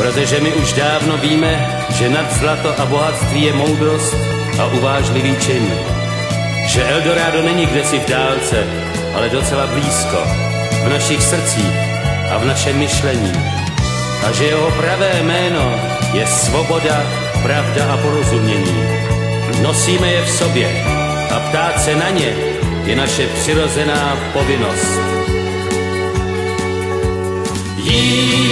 Protože my už dávno víme, že nad zlato a bohatství je moudrost a uvážlivý čin. Že Eldorado není kdesi v dálce, ale docela blízko, v našich srdcích a v našem myšlení. A že jeho pravé jméno je svoboda, pravda a porozumění. Nosíme je v sobě a ptát se na ně je naše přirozená povinnost. Jí